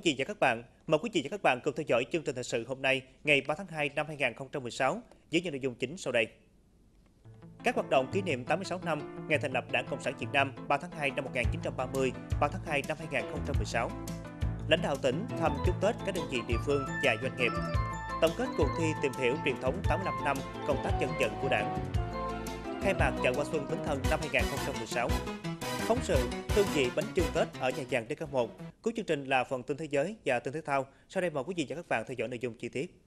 quý vị và các bạn. Mời quý vị và các bạn cùng theo dõi chương trình thời sự hôm nay, ngày 3 tháng 2 năm 2016 với những nội dung chính sau đây. Các hoạt động kỷ niệm 86 năm ngày thành lập Đảng Cộng sản Việt Nam 3 tháng 2 năm 1930, 3 tháng 2 năm 2016. Lãnh đạo tỉnh thăm chúc Tết các đơn vị địa phương và doanh nghiệp. Tổng kết cuộc thi tìm hiểu truyền thống 85 năm công tác dân vận của Đảng. Khai mạc chợ hoa xuân Bính Thân năm 2016 phóng sự hương vị bánh trưng Tết ở nhà hàng DK1. Cuối chương trình là phần tin thế giới và tin thể thao. Sau đây mời quý vị và các bạn theo dõi nội dung chi tiết.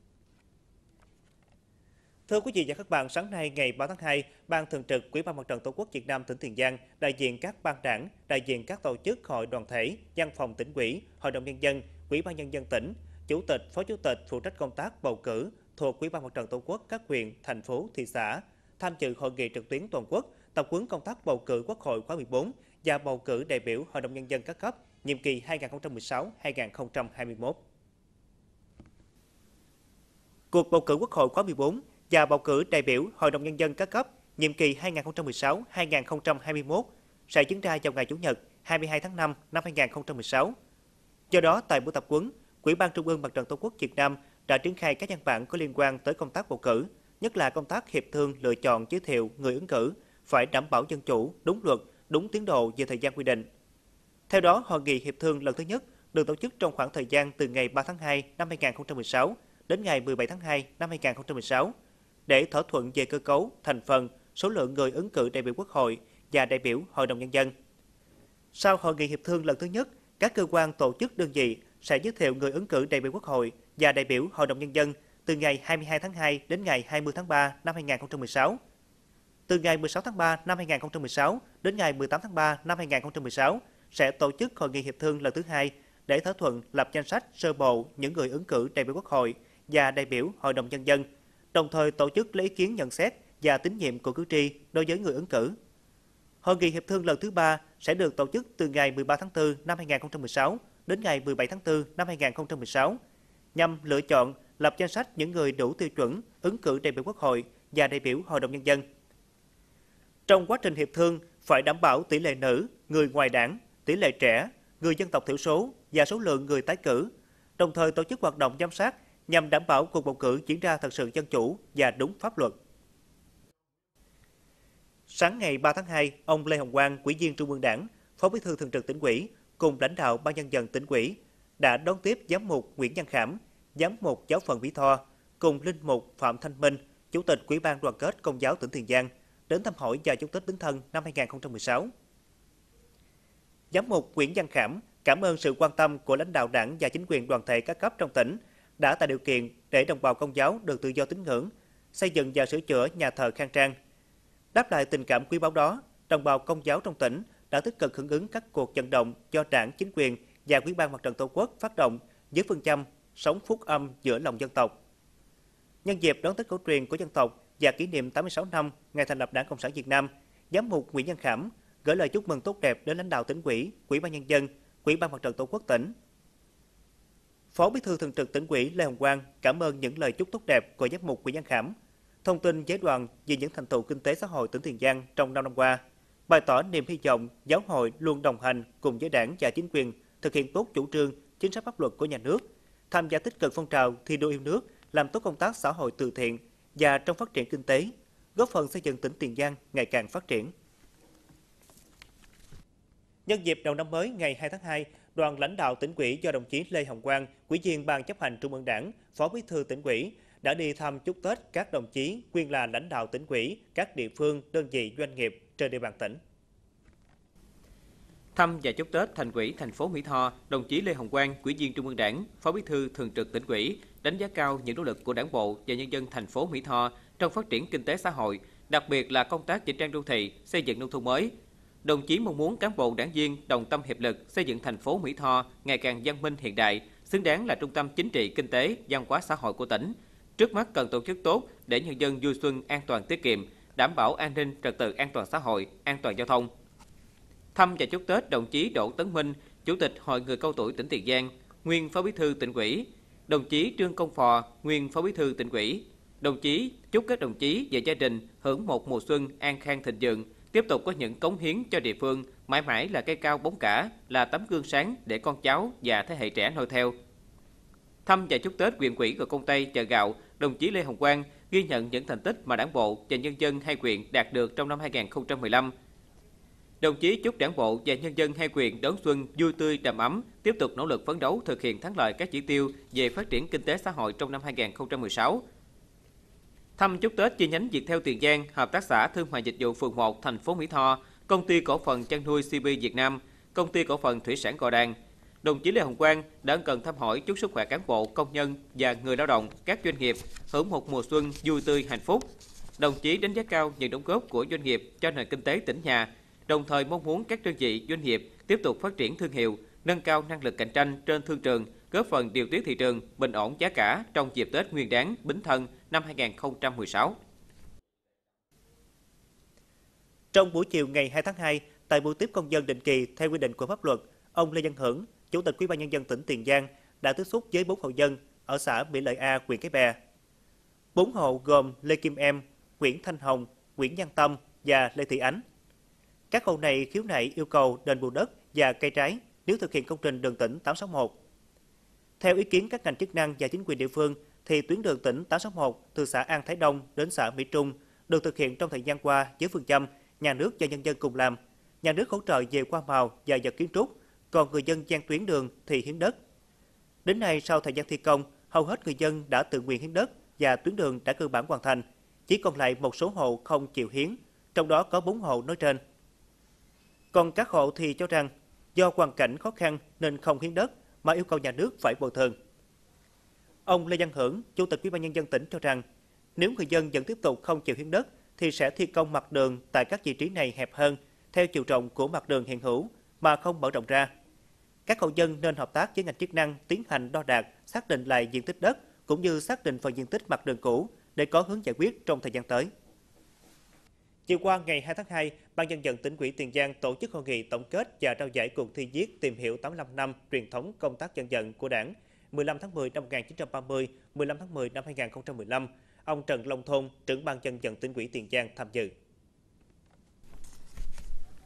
Thưa quý vị và các bạn, sáng nay ngày 3 tháng 2, Ban Thường trực Quỹ ban Mặt trận Tổ quốc Việt Nam tỉnh Tiền Giang, đại diện các ban đảng, đại diện các tổ chức hội đoàn thể, văn phòng tỉnh ủy, hội đồng nhân dân, Quỹ ban nhân dân tỉnh, chủ tịch, phó chủ tịch phụ trách công tác bầu cử thuộc Quỹ ban Mặt trận Tổ quốc các huyện, thành phố, thị xã tham dự hội nghị trực tuyến toàn quốc tập huấn công tác bầu cử Quốc hội khóa 14 và bầu cử đại biểu Hội đồng Nhân dân các cấp nhiệm kỳ 2016-2021. Cuộc bầu cử Quốc hội khóa 14 và bầu cử đại biểu Hội đồng Nhân dân các cấp nhiệm kỳ 2016-2021 sẽ diễn ra vào ngày Chủ nhật 22 tháng 5 năm 2016. Do đó, tại buổi tập huấn, Quỹ ban Trung ương Mặt trận Tổ quốc Việt Nam đã triển khai các văn bản có liên quan tới công tác bầu cử, nhất là công tác hiệp thương lựa chọn giới thiệu người ứng cử phải đảm bảo dân chủ, đúng luật, đúng tiến độ về thời gian quy định. Theo đó, hội nghị hiệp thương lần thứ nhất được tổ chức trong khoảng thời gian từ ngày 3 tháng 2 năm 2016 đến ngày 17 tháng 2 năm 2016 để thỏa thuận về cơ cấu, thành phần, số lượng người ứng cử đại biểu Quốc hội và đại biểu Hội đồng Nhân dân. Sau hội nghị hiệp thương lần thứ nhất, các cơ quan tổ chức đơn vị sẽ giới thiệu người ứng cử đại biểu Quốc hội và đại biểu Hội đồng Nhân dân từ ngày 22 tháng 2 đến ngày 20 tháng 3 năm 2016 từ ngày 16 tháng 3 năm 2016 đến ngày 18 tháng 3 năm 2016 sẽ tổ chức hội nghị hiệp thương lần thứ hai để thỏa thuận lập danh sách sơ bộ những người ứng cử đại biểu Quốc hội và đại biểu Hội đồng Nhân dân, đồng thời tổ chức lấy ý kiến nhận xét và tín nhiệm của cử tri đối với người ứng cử. Hội nghị hiệp thương lần thứ ba sẽ được tổ chức từ ngày 13 tháng 4 năm 2016 đến ngày 17 tháng 4 năm 2016 nhằm lựa chọn lập danh sách những người đủ tiêu chuẩn ứng cử đại biểu Quốc hội và đại biểu Hội đồng Nhân dân. Trong quá trình hiệp thương, phải đảm bảo tỷ lệ nữ, người ngoài đảng, tỷ lệ trẻ, người dân tộc thiểu số và số lượng người tái cử, đồng thời tổ chức hoạt động giám sát nhằm đảm bảo cuộc bầu cử diễn ra thật sự dân chủ và đúng pháp luật. Sáng ngày 3 tháng 2, ông Lê Hồng Quang, Ủy viên Trung ương Đảng, Phó Bí thư Thường trực tỉnh ủy cùng lãnh đạo Ban nhân dân tỉnh ủy đã đón tiếp giám mục Nguyễn Văn Khảm, giám mục giáo phận Mỹ Tho cùng linh mục Phạm Thanh Minh, Chủ tịch Ủy ban Đoàn kết Công giáo tỉnh Tiền Giang đến thăm hỏi và chúc Tết Bính Thân năm 2016. Giám mục Nguyễn Văn Khảm cảm ơn sự quan tâm của lãnh đạo đảng và chính quyền đoàn thể các cấp trong tỉnh đã tạo điều kiện để đồng bào công giáo được tự do tín ngưỡng, xây dựng và sửa chữa nhà thờ khang trang. Đáp lại tình cảm quý báu đó, đồng bào công giáo trong tỉnh đã tích cực hưởng ứng các cuộc vận động do đảng, chính quyền và Ủy ban Mặt trận Tổ quốc phát động với phương châm sống phúc âm giữa lòng dân tộc. Nhân dịp đón Tết cổ truyền của dân tộc, và kỷ niệm 86 năm ngày thành lập Đảng Cộng sản Việt Nam, Giám mục Nguyễn Văn Khảm gửi lời chúc mừng tốt đẹp đến lãnh đạo tỉnh ủy, Quỹ ban nhân dân, Quỹ ban Mặt trận Tổ quốc tỉnh. Phó Bí thư Thường trực tỉnh ủy Lê Hồng Quang cảm ơn những lời chúc tốt đẹp của Giám mục Nguyễn Văn Khảm, thông tin với đoàn về những thành tựu kinh tế xã hội tỉnh Tiền Giang trong 5 năm qua, bày tỏ niềm hy vọng giáo hội luôn đồng hành cùng với đảng và chính quyền thực hiện tốt chủ trương, chính sách pháp luật của nhà nước, tham gia tích cực phong trào thi đua yêu nước, làm tốt công tác xã hội từ thiện, và trong phát triển kinh tế, góp phần xây dựng tỉnh Tiền Giang ngày càng phát triển. Nhân dịp đầu năm mới ngày 2 tháng 2, đoàn lãnh đạo tỉnh ủy do đồng chí Lê Hồng Quang, Ủy viên Ban chấp hành Trung ương Đảng, Phó Bí thư tỉnh ủy đã đi thăm chúc Tết các đồng chí nguyên là lãnh đạo tỉnh ủy, các địa phương, đơn vị doanh nghiệp trên địa bàn tỉnh. Thăm và chúc Tết thành ủy thành phố Mỹ Tho, đồng chí Lê Hồng Quang, Ủy viên Trung ương Đảng, Phó Bí thư Thường trực tỉnh ủy đánh giá cao những nỗ lực của Đảng bộ và nhân dân thành phố Mỹ Tho trong phát triển kinh tế xã hội, đặc biệt là công tác chỉnh trang đô thị, xây dựng nông thôn mới. Đồng chí mong muốn cán bộ đảng viên đồng tâm hiệp lực xây dựng thành phố Mỹ Tho ngày càng văn minh hiện đại, xứng đáng là trung tâm chính trị kinh tế, văn hóa xã hội của tỉnh. Trước mắt cần tổ chức tốt để nhân dân vui xuân an toàn tiết kiệm, đảm bảo an ninh trật tự an toàn xã hội, an toàn giao thông. Thăm và chúc Tết đồng chí Đỗ Tấn Minh, Chủ tịch Hội người cao tuổi tỉnh Tiền Giang, nguyên Phó Bí thư tỉnh ủy, đồng chí Trương Công Phò, nguyên Phó Bí thư tỉnh ủy, đồng chí chúc các đồng chí và gia đình hưởng một mùa xuân an khang thịnh vượng, tiếp tục có những cống hiến cho địa phương, mãi mãi là cây cao bóng cả, là tấm gương sáng để con cháu và thế hệ trẻ noi theo. Thăm và chúc Tết quyền quỹ của công Tây chợ gạo, đồng chí Lê Hồng Quang ghi nhận những thành tích mà Đảng bộ và nhân dân hai quyền đạt được trong năm 2015. Đồng chí chúc Đảng bộ và nhân dân hai quyền đón xuân vui tươi đầm ấm, tiếp tục nỗ lực phấn đấu thực hiện thắng lợi các chỉ tiêu về phát triển kinh tế xã hội trong năm 2016. Thăm chúc Tết chi nhánh Việt theo Tiền Giang, Hợp tác xã Thương mại Dịch vụ phường 1, thành phố Mỹ Tho, Công ty cổ phần chăn nuôi CP Việt Nam, Công ty cổ phần thủy sản Gò Đàn, đồng chí Lê Hồng Quang đã cần thăm hỏi chúc sức khỏe cán bộ, công nhân và người lao động, các doanh nghiệp hưởng một mùa xuân vui tươi hạnh phúc. Đồng chí đánh giá cao những đóng góp của doanh nghiệp cho nền kinh tế tỉnh nhà, đồng thời mong muốn các đơn vị doanh nghiệp tiếp tục phát triển thương hiệu, nâng cao năng lực cạnh tranh trên thương trường, góp phần điều tiết thị trường, bình ổn giá cả trong dịp Tết Nguyên đán Bính Thân năm 2016. Trong buổi chiều ngày 2 tháng 2, tại buổi tiếp công dân định kỳ theo quy định của pháp luật, ông Lê Văn Hưởng, Chủ tịch Ủy ban nhân dân tỉnh Tiền Giang đã tiếp xúc với bốn hộ dân ở xã Mỹ Lợi A, huyện Cái Bè. Bốn hộ gồm Lê Kim Em, Nguyễn Thanh Hồng, Nguyễn Văn Tâm và Lê Thị Ánh. Các hộ này khiếu nại yêu cầu đền bù đất và cây trái nếu thực hiện công trình đường tỉnh 861. Theo ý kiến các ngành chức năng và chính quyền địa phương, thì tuyến đường tỉnh 861 từ xã An Thái Đông đến xã Mỹ Trung được thực hiện trong thời gian qua với phương châm nhà nước và nhân dân cùng làm. Nhà nước hỗ trợ về qua màu và vật kiến trúc, còn người dân gian tuyến đường thì hiến đất. Đến nay, sau thời gian thi công, hầu hết người dân đã tự nguyện hiến đất và tuyến đường đã cơ bản hoàn thành. Chỉ còn lại một số hộ không chịu hiến, trong đó có 4 hộ nói trên. Còn các hộ thì cho rằng do hoàn cảnh khó khăn nên không hiến đất mà yêu cầu nhà nước phải bồi thường. Ông Lê Văn Hưởng, Chủ tịch Ủy ban nhân dân tỉnh cho rằng, nếu người dân vẫn tiếp tục không chịu hiến đất thì sẽ thi công mặt đường tại các vị trí này hẹp hơn theo chiều rộng của mặt đường hiện hữu mà không mở rộng ra. Các hộ dân nên hợp tác với ngành chức năng tiến hành đo đạc, xác định lại diện tích đất cũng như xác định phần diện tích mặt đường cũ để có hướng giải quyết trong thời gian tới. Chiều qua ngày 2 tháng 2, Ban nhân dân tỉnh ủy Tiền Giang tổ chức hội nghị tổng kết và trao giải cuộc thi viết tìm hiểu 85 năm truyền thống công tác dân vận của Đảng 15 tháng 10 năm 1930, 15 tháng 10 năm 2015. Ông Trần Long Thôn, trưởng ban dân vận tỉnh ủy Tiền Giang tham dự.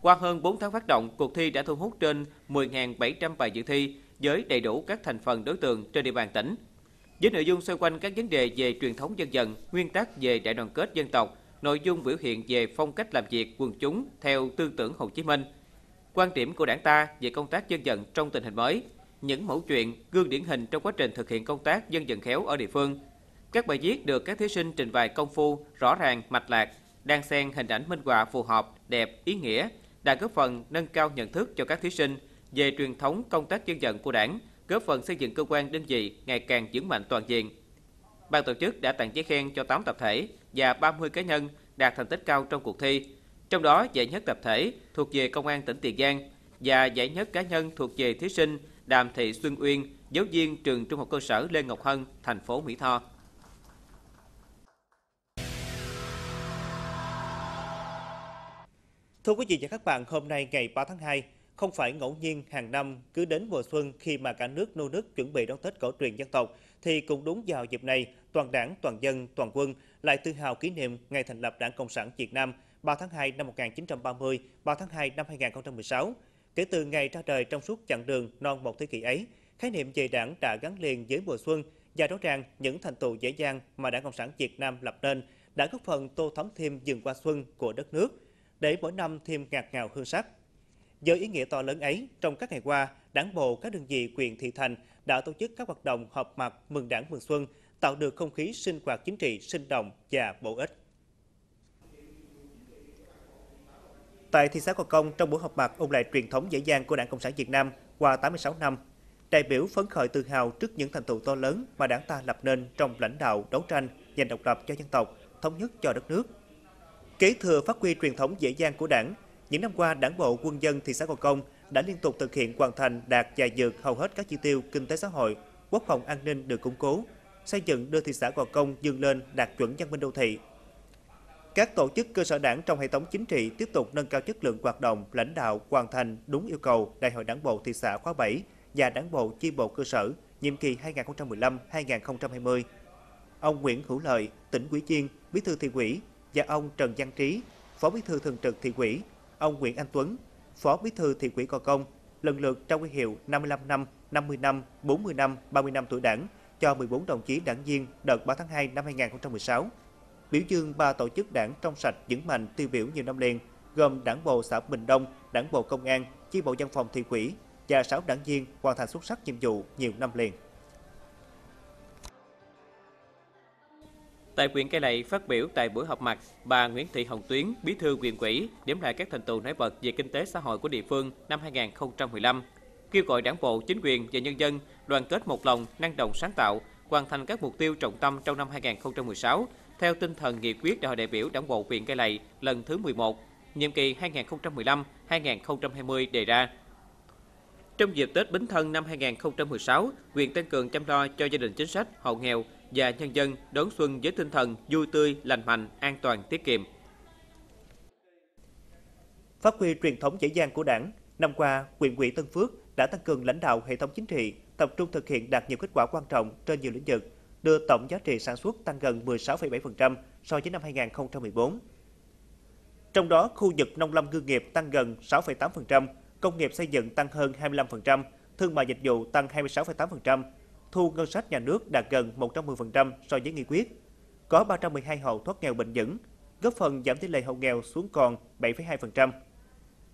Qua hơn 4 tháng phát động, cuộc thi đã thu hút trên 10.700 bài dự thi với đầy đủ các thành phần đối tượng trên địa bàn tỉnh. Với nội dung xoay quanh các vấn đề về truyền thống dân dân, nguyên tắc về đại đoàn kết dân tộc, nội dung biểu hiện về phong cách làm việc quần chúng theo tư tưởng Hồ Chí Minh, quan điểm của đảng ta về công tác dân vận trong tình hình mới, những mẫu chuyện, gương điển hình trong quá trình thực hiện công tác dân vận khéo ở địa phương. Các bài viết được các thí sinh trình bày công phu, rõ ràng, mạch lạc, đang xen hình ảnh minh họa phù hợp, đẹp, ý nghĩa, đã góp phần nâng cao nhận thức cho các thí sinh về truyền thống công tác dân vận của Đảng, góp phần xây dựng cơ quan đơn vị ngày càng vững mạnh toàn diện. Ban tổ chức đã tặng giấy khen cho 8 tập thể và 30 cá nhân đạt thành tích cao trong cuộc thi. Trong đó, giải nhất tập thể thuộc về Công an tỉnh Tiền Giang và giải nhất cá nhân thuộc về thí sinh Đàm Thị Xuân Uyên, giáo viên trường Trung học cơ sở Lê Ngọc Hân, thành phố Mỹ Tho. Thưa quý vị và các bạn, hôm nay ngày 3 tháng 2, không phải ngẫu nhiên hàng năm cứ đến mùa xuân khi mà cả nước nô nức chuẩn bị đón Tết cổ truyền dân tộc, thì cũng đúng vào dịp này, toàn đảng, toàn dân, toàn quân lại tự hào kỷ niệm ngày thành lập Đảng Cộng sản Việt Nam 3 tháng 2 năm 1930, 3 tháng 2 năm 2016. Kể từ ngày ra đời trong suốt chặng đường non một thế kỷ ấy, khái niệm về đảng đã gắn liền với mùa xuân và rõ ràng những thành tựu dễ dàng mà Đảng Cộng sản Việt Nam lập nên đã góp phần tô thắm thêm dừng hoa xuân của đất nước, để mỗi năm thêm ngạt ngào hương sắc. Với ý nghĩa to lớn ấy, trong các ngày qua, Đảng bộ các đơn vị quyền thị thành đã tổ chức các hoạt động họp mặt mừng Đảng mừng xuân, tạo được không khí sinh hoạt chính trị sinh động và bổ ích. Tại thị xã Gò Công, trong buổi họp mặt ôn lại truyền thống dễ dàng của Đảng Cộng sản Việt Nam qua 86 năm, đại biểu phấn khởi tự hào trước những thành tựu to lớn mà Đảng ta lập nên trong lãnh đạo đấu tranh giành độc lập cho dân tộc, thống nhất cho đất nước. Kế thừa phát huy truyền thống dễ dàng của Đảng, những năm qua Đảng bộ quân dân thị xã Gò Công đã liên tục thực hiện hoàn thành đạt và vượt hầu hết các chỉ tiêu kinh tế xã hội, quốc phòng an ninh được củng cố, xây dựng đưa thị xã Gò Công dương lên đạt chuẩn văn minh đô thị. Các tổ chức cơ sở đảng trong hệ thống chính trị tiếp tục nâng cao chất lượng hoạt động, lãnh đạo hoàn thành đúng yêu cầu Đại hội Đảng bộ thị xã khóa 7 và Đảng bộ chi bộ cơ sở nhiệm kỳ 2015-2020. Ông Nguyễn Hữu Lợi, tỉnh ủy viên, bí thư thị ủy và ông Trần Văn Trí, Phó Bí thư Thường trực Thị ủy, ông Nguyễn Anh Tuấn, Phó Bí thư Thị ủy Gò Công, lần lượt trao huy hiệu 55 năm, 50 năm, 40 năm, 30 năm tuổi Đảng cho 14 đồng chí đảng viên đợt 3 tháng 2 năm 2016. Biểu dương ba tổ chức đảng trong sạch vững mạnh tiêu biểu nhiều năm liền, gồm Đảng bộ xã Bình Đông, Đảng bộ Công an, chi bộ văn phòng thị ủy và 6 đảng viên hoàn thành xuất sắc nhiệm vụ nhiều năm liền. Tại huyện Cây Lậy phát biểu tại buổi họp mặt, bà Nguyễn Thị Hồng Tuyến, bí thư huyện ủy, điểm lại các thành tựu nổi bật về kinh tế xã hội của địa phương năm 2015, kêu gọi đảng bộ, chính quyền và nhân dân đoàn kết một lòng, năng động sáng tạo, hoàn thành các mục tiêu trọng tâm trong năm 2016 theo tinh thần nghị quyết Đại hội đại biểu Đảng bộ huyện Cây Lậy lần thứ 11, nhiệm kỳ 2015-2020 đề ra. Trong dịp Tết Bính Thân năm 2016, huyện tăng cường chăm lo cho gia đình chính sách, hộ nghèo và nhân dân đón xuân với tinh thần vui tươi, lành mạnh, an toàn, tiết kiệm. Phát huy truyền thống dễ dàng của Đảng, năm qua, huyện ủy Tân Phước đã tăng cường lãnh đạo hệ thống chính trị, tập trung thực hiện đạt nhiều kết quả quan trọng trên nhiều lĩnh vực, đưa tổng giá trị sản xuất tăng gần 16,7% so với năm 2014. Trong đó, khu vực nông lâm ngư nghiệp tăng gần 6,8%, công nghiệp xây dựng tăng hơn 25%, thương mại dịch vụ tăng 26,8%, thu ngân sách nhà nước đạt gần 110% so với nghị quyết. Có 312 hộ thoát nghèo bền vững, góp phần giảm tỷ lệ hộ nghèo xuống còn 7,2%.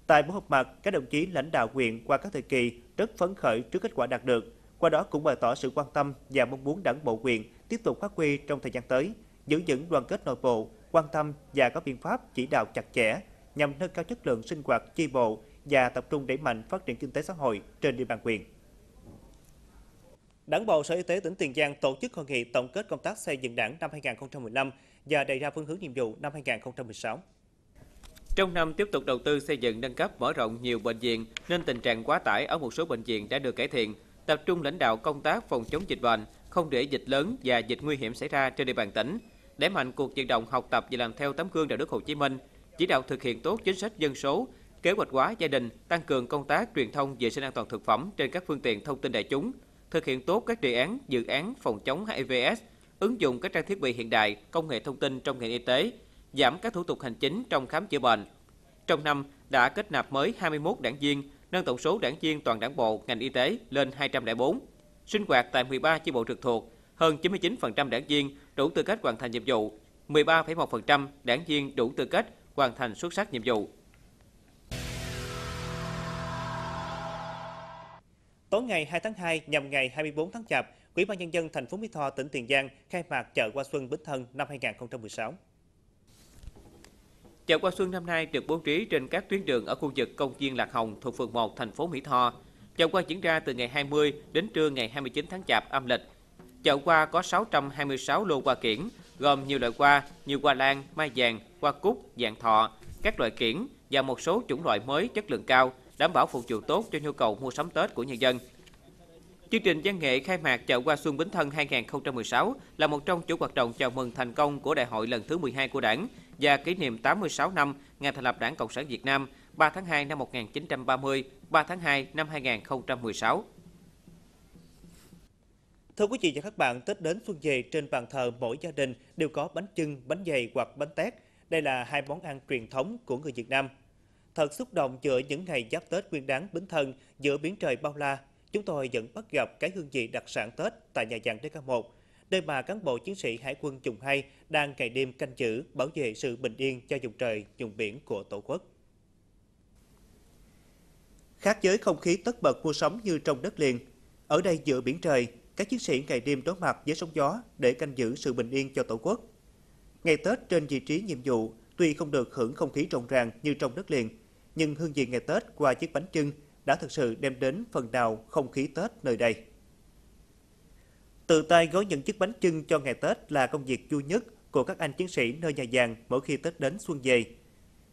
Tại buổi họp mặt, các đồng chí lãnh đạo huyện qua các thời kỳ rất phấn khởi trước kết quả đạt được, qua đó cũng bày tỏ sự quan tâm và mong muốn đảng bộ huyện tiếp tục phát huy trong thời gian tới, giữ vững đoàn kết nội bộ, quan tâm và có biện pháp chỉ đạo chặt chẽ nhằm nâng cao chất lượng sinh hoạt chi bộ và tập trung đẩy mạnh phát triển kinh tế xã hội trên địa bàn huyện. Đảng bộ Sở Y tế tỉnh Tiền Giang tổ chức hội nghị tổng kết công tác xây dựng Đảng năm 2015 và đề ra phương hướng nhiệm vụ năm 2016. Trong năm tiếp tục đầu tư xây dựng nâng cấp mở rộng nhiều bệnh viện nên tình trạng quá tải ở một số bệnh viện đã được cải thiện. Tập trung lãnh đạo công tác phòng chống dịch bệnh, không để dịch lớn và dịch nguy hiểm xảy ra trên địa bàn tỉnh. Đẩy mạnh cuộc vận động học tập và làm theo tấm gương đạo đức Hồ Chí Minh, chỉ đạo thực hiện tốt chính sách dân số, kế hoạch hóa gia đình, tăng cường công tác truyền thông vệ sinh an toàn thực phẩm trên các phương tiện thông tin đại chúng, thực hiện tốt các đề án, dự án phòng chống HIVS, ứng dụng các trang thiết bị hiện đại, công nghệ thông tin trong ngành y tế, giảm các thủ tục hành chính trong khám chữa bệnh. Trong năm đã kết nạp mới 21 đảng viên, nâng tổng số đảng viên toàn đảng bộ ngành y tế lên 204. Sinh hoạt tại 13 chi bộ trực thuộc, hơn 99% đảng viên đủ tư cách hoàn thành nhiệm vụ, 13,1% đảng viên đủ tư cách hoàn thành xuất sắc nhiệm vụ. Tối ngày 2 tháng 2 nhằm ngày 24 tháng Chạp, Ủy ban nhân dân thành phố Mỹ Tho tỉnh Tiền Giang khai mạc chợ Hoa Xuân Bính Thân năm 2016. Chợ Hoa Xuân năm nay được bố trí trên các tuyến đường ở khu vực công viên Lạc Hồng thuộc phường 1 thành phố Mỹ Tho. Chợ hoa diễn ra từ ngày 20 đến trưa ngày 29 tháng Chạp âm lịch. Chợ hoa có 626 lô hoa kiển, gồm nhiều loại hoa như hoa lan, mai vàng, hoa cúc, dạng thọ, các loại kiển và một số chủng loại mới chất lượng cao, đảm bảo phục vụ tốt cho nhu cầu mua sắm Tết của nhân dân. Chương trình văn nghệ khai mạc chợ Hoa Xuân Bính Thân 2016 là một trong chủ hoạt động chào mừng thành công của đại hội lần thứ 12 của Đảng và kỷ niệm 86 năm ngày thành lập Đảng Cộng sản Việt Nam 3 tháng 2 năm 1930, 3 tháng 2 năm 2016. Thưa quý vị và các bạn, Tết đến xuân về trên bàn thờ mỗi gia đình đều có bánh chưng, bánh dày hoặc bánh tét. Đây là hai món ăn truyền thống của người Việt Nam. Thật xúc động giữa những ngày giáp Tết Nguyên đáng Bính Thân giữa biển trời bao la, chúng tôi vẫn bắt gặp cái hương vị đặc sản Tết tại nhà dàn DK1, nơi mà cán bộ chiến sĩ Hải quân Chùng 2 đang ngày đêm canh giữ, bảo vệ sự bình yên cho vùng trời, vùng biển của Tổ quốc. Khác với không khí tất bật mua sắm như trong đất liền, ở đây giữa biển trời, các chiến sĩ ngày đêm đối mặt với sóng gió để canh giữ sự bình yên cho Tổ quốc. Ngày Tết trên vị trí nhiệm vụ, tuy không được hưởng không khí rộn ràng như trong đất liền, nhưng hương vị ngày Tết qua chiếc bánh trưng đã thực sự đem đến phần nào không khí Tết nơi đây. Tự tay gói những chiếc bánh trưng cho ngày Tết là công việc vui nhất của các anh chiến sĩ nơi nhà giàn mỗi khi Tết đến xuân về.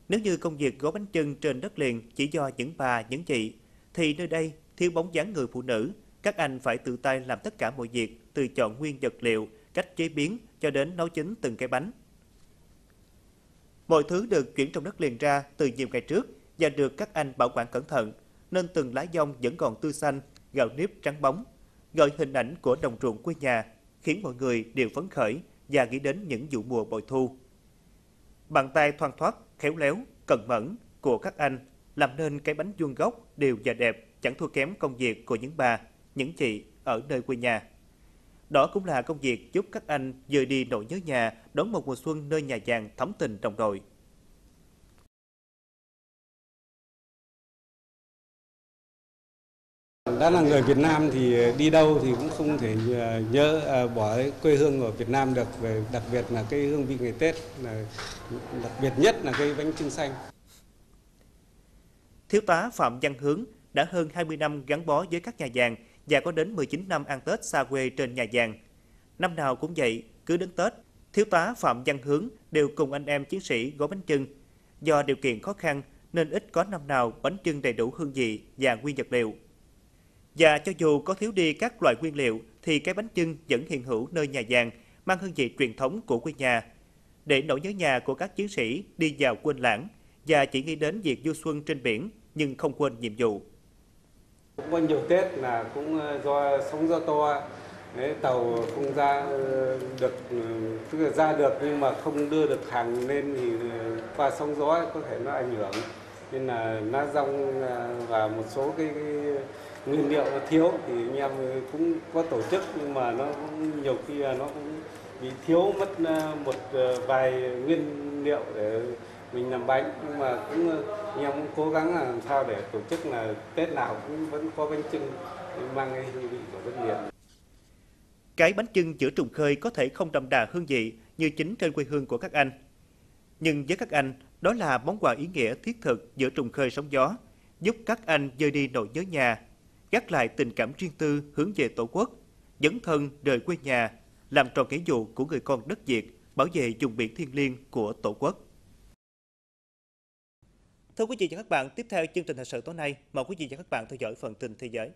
Nếu như công việc gói bánh trưng trên đất liền chỉ do những bà, những chị, thì nơi đây thiếu bóng dáng người phụ nữ, các anh phải tự tay làm tất cả mọi việc, từ chọn nguyên vật liệu, cách chế biến cho đến nấu chín từng cái bánh. Mọi thứ được chuyển trong đất liền ra từ nhiều ngày trước và được các anh bảo quản cẩn thận, nên từng lá dông vẫn còn tươi xanh, gạo nếp trắng bóng, gợi hình ảnh của đồng ruộng quê nhà, khiến mọi người đều phấn khởi và nghĩ đến những vụ mùa bội thu. Bàn tay thoăn thoát khéo léo, cẩn mẫn của các anh làm nên cái bánh vuông gốc đều và đẹp chẳng thua kém công việc của những bà, những chị ở nơi quê nhà. Đó cũng là công việc giúp các anh dời đi nỗi nhớ nhà, đón một mùa xuân nơi nhà vàng thắm tình đồng đội. Đã là người Việt Nam thì ờ, đi đâu thì cũng không thể ờ, nhớ ờ, bỏ quê hương của Việt Nam được, về đặc biệt là cái hương vị ngày Tết, là đặc biệt nhất là cái bánh trưng xanh. Thiếu tá Phạm Văn Hướng đã hơn 20 năm gắn bó với các nhà giàng, và có đến 19 năm ăn Tết xa quê trên nhà giàng. Năm nào cũng vậy, cứ đến Tết, Thiếu tá Phạm Văn Hướng đều cùng anh em chiến sĩ gói bánh trưng. Do điều kiện khó khăn nên ít có năm nào bánh trưng đầy đủ hương vị và nguyên vật liệu. Và cho dù có thiếu đi các loại nguyên liệu thì cái bánh trưng vẫn hiện hữu nơi nhà vàng, mang hương vị truyền thống của quê nhà. Để nỗi nhớ nhà của các chiến sĩ đi vào quên lãng và chỉ nghĩ đến việc du xuân trên biển nhưng không quên nhiệm vụ. Cũng có nhiều Tết là cũng ờ, do sóng gió to, Đấy, tàu không ra ờ, được, tức là ra được nhưng mà không đưa được hàng lên thì ờ, qua sóng gió có thể nó ảnh hưởng nên là lá rong và một số cái, cái nguyên liệu nó thiếu thì anh em cũng có tổ chức nhưng mà nó cũng nhiều khi là nó cũng bị thiếu mất ờ, một ờ, vài nguyên liệu để mình làm bánh nhưng mà cũng ờ, anh em cũng cố gắng làm sao để tổ chức là Tết nào cũng vẫn có bánh trưng mang cái hương vị của đất liền. Cái bánh trưng chữa trùng khơi có thể không đậm đà hương vị như chính trên quê hương của các anh. Nhưng với các anh, đó là món quà ý nghĩa thiết thực giữa trùng khơi sóng gió, giúp các anh dơi đi nỗi nhớ nhà, gác lại tình cảm riêng tư hướng về Tổ quốc, dấn thân rời quê nhà, làm tròn nghĩa vụ của người con đất Việt, bảo vệ vùng biển thiêng liêng của Tổ quốc. Thưa quý vị và các bạn, tiếp theo chương trình thời sự tối nay, mời quý vị và các bạn theo dõi phần tin thế giới.